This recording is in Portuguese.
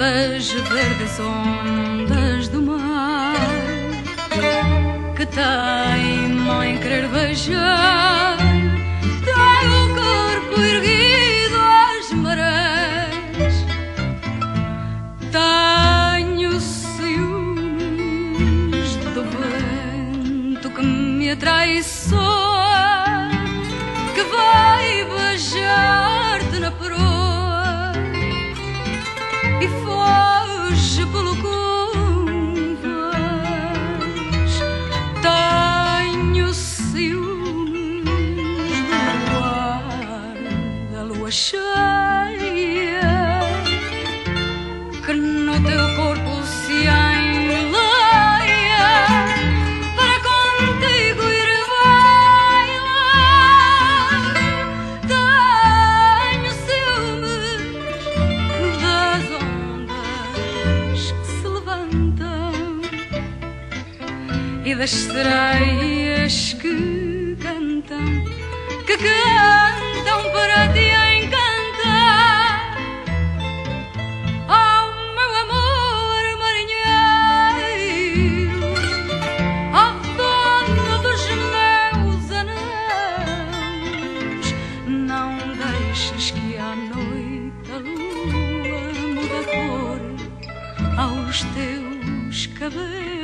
as ondas do mar que teimam em querer beijar. Tem o corpo erguido às marés. Tenho ciúmes do vento que me atraiçoa, je peux e das sereias que cantam, que cantam para te encantar. Oh, meu amor marinheiro, oh, dono dos meus anéis, não deixes que à noite a lua mude a cor aos teus cabelos.